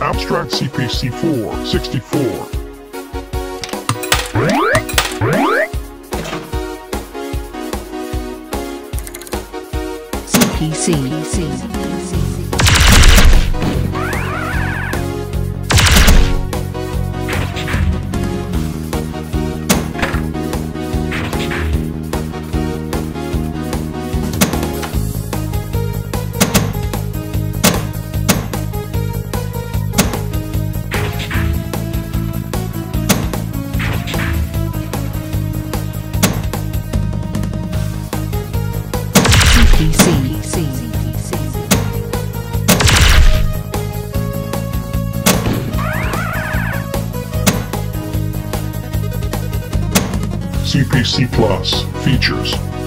Abstract CPC 4 64. CPC. CPC Plus features